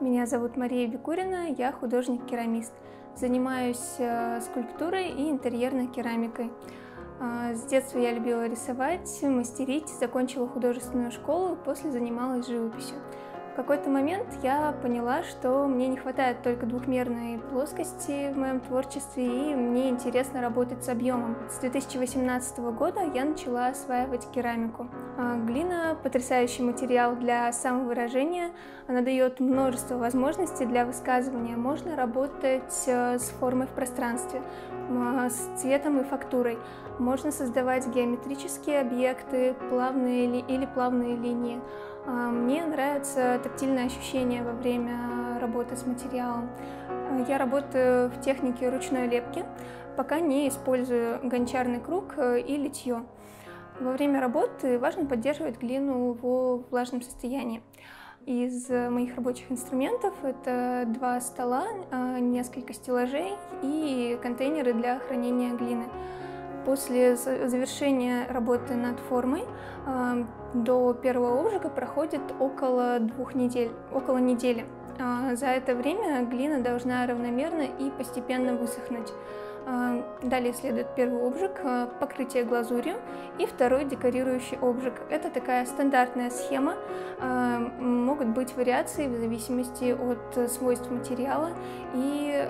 Меня зовут Мария Бекурина, я художник-керамист. Занимаюсь э, скульптурой и интерьерной керамикой. Э, с детства я любила рисовать, мастерить, закончила художественную школу, после занималась живописью. В какой-то момент я поняла, что мне не хватает только двухмерной плоскости в моем творчестве, и мне интересно работать с объемом. С 2018 года я начала осваивать керамику. А, глина – потрясающий материал для самовыражения, она дает множество возможностей для высказывания. Можно работать э, с формой в пространстве, с цветом и фактурой. Можно создавать геометрические объекты, плавные или плавные линии. А, мне нравится тактильное ощущение во время работы с материалом. А, я работаю в технике ручной лепки, пока не использую гончарный круг э, и литье. Во время работы важно поддерживать глину в влажном состоянии. Из моих рабочих инструментов это два стола, а, несколько стеллажей и контейнеры для хранения глины. После завершения работы над формой до первого обжига проходит около двух недель, около недели. А, за это время глина должна равномерно и постепенно высохнуть. А, далее следует первый обжиг, а, покрытие глазурью и второй декорирующий обжиг. Это такая стандартная схема. Могут быть вариации в зависимости от свойств материала и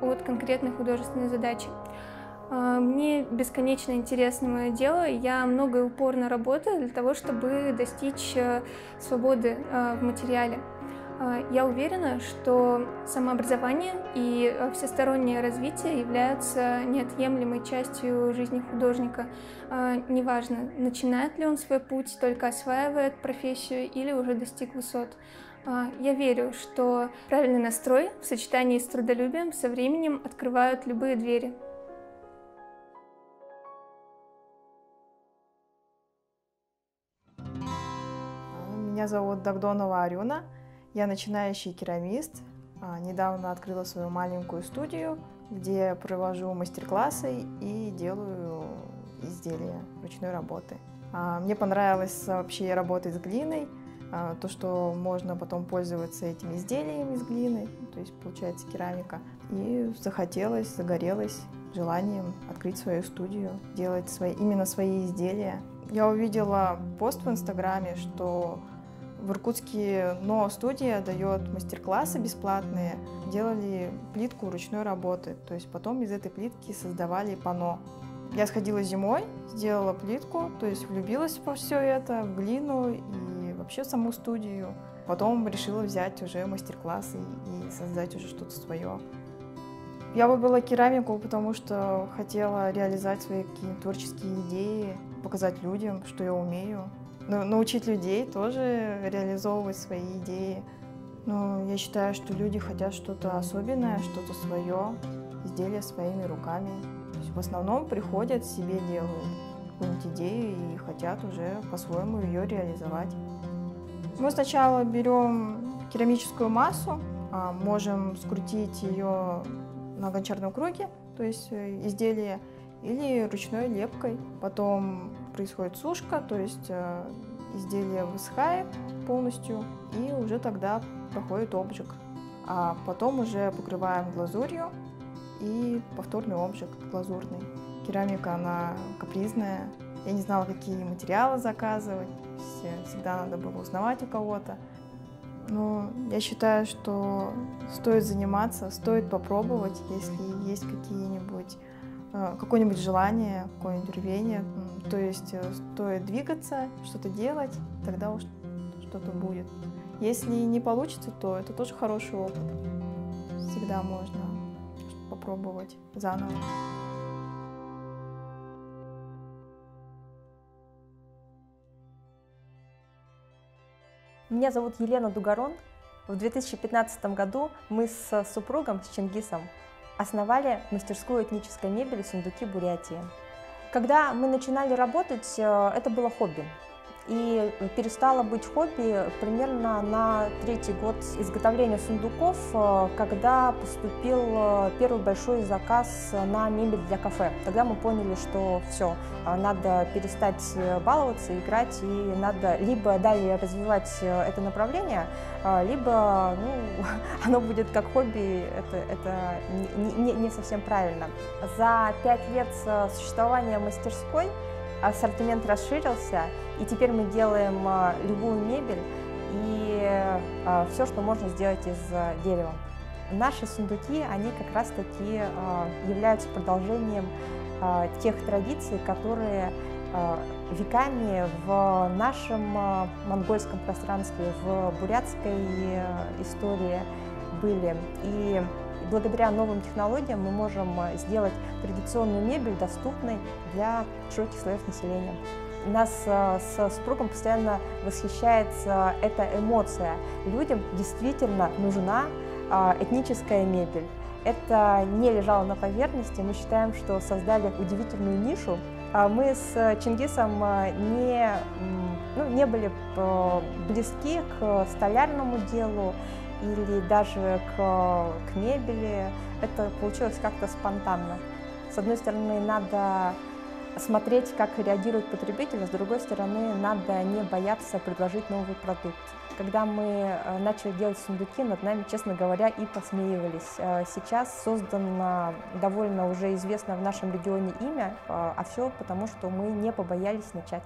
от конкретной художественной задачи. Мне бесконечно интересно мое дело, я много и упорно работаю для того, чтобы достичь э, свободы э, в материале. А, я уверена, что самообразование и э, всестороннее развитие являются неотъемлемой частью жизни художника. А, неважно, начинает ли он свой путь, только осваивает профессию или уже достиг высот. Я верю, что правильный настрой в сочетании с трудолюбием со временем открывают любые двери. Меня зовут Дагдонова Арюна, я начинающий керамист. А, недавно открыла свою маленькую студию, где провожу мастер-классы и делаю изделия ручной работы. А, мне понравилось вообще работать с глиной, а, то, что можно потом пользоваться этими изделиями из глины, то есть получается керамика. И захотелось, загорелось желанием открыть свою студию, делать свои, именно свои изделия. Я увидела пост в Инстаграме, что в Иркутске НО студия дает мастер-классы бесплатные. Делали плитку ручной работы, то есть потом из этой плитки создавали пано. Я сходила зимой, сделала плитку, то есть влюбилась во все это, в глину и вообще в саму студию. Потом решила взять уже мастер-классы и создать уже что-то свое. Я выбрала керамику, потому что хотела реализовать свои какие-то творческие идеи, показать людям, что я умею научить людей тоже реализовывать свои идеи. Но я считаю, что люди хотят что-то особенное, что-то свое, изделие своими руками. То есть в основном приходят, себе делают какую-нибудь идею и хотят уже по-своему ее реализовать. Мы сначала берем керамическую массу, а, можем скрутить ее на гончарном круге, то есть э, изделие, или ручной лепкой. Потом происходит сушка, то есть э, изделие высыхает полностью, и уже тогда проходит обжиг. А потом уже покрываем глазурью и повторный обжиг глазурный. Керамика, она капризная. Я не знала, какие материалы заказывать. Всегда надо было узнавать у кого-то. Но я считаю, что стоит заниматься, стоит попробовать, если есть какие-нибудь какое-нибудь желание, какое-нибудь рвение. То есть э, стоит двигаться, что-то делать, тогда уж что-то будет. Если не получится, то это тоже хороший опыт. Всегда можно попробовать заново. Меня зовут Елена Дугарон. В 2015 году мы с супругом, с Чингисом, основали мастерскую этнической мебели «Сундуки Бурятии». Когда мы начинали работать, э, это было хобби. И перестала быть хобби примерно на третий год изготовления сундуков, э, когда поступил э, первый большой заказ на мебель для кафе. Тогда мы поняли, что все, э, надо перестать баловаться, играть, и надо либо далее развивать это направление, либо ну, оно будет как хобби, это, это не, не, не совсем правильно. За пять лет существования мастерской ассортимент расширился, и теперь мы делаем а, любую мебель и а, все, что можно сделать из а, дерева. Наши сундуки, они как раз-таки являются продолжением тех традиций, которые веками в нашем монгольском пространстве, в бурятской истории были. И благодаря новым технологиям мы можем э, сделать традиционную мебель доступной для широких слоев населения. Нас э, с супругом постоянно восхищает эта эмоция. Людям действительно нужна э, этническая мебель. Это не лежало на поверхности. Мы считаем, что создали удивительную нишу. А мы с Чингисом не, ну, не были близки к столярному делу или даже к, к мебели. Это получилось как-то спонтанно. С одной стороны, надо смотреть, как реагирует потребитель, а с другой стороны, надо не бояться предложить новый продукт. Когда мы э, начали делать сундуки, над нами, честно говоря, и посмеивались. Э, сейчас создано довольно уже известное в нашем регионе имя, э, а все потому, что мы не побоялись начать.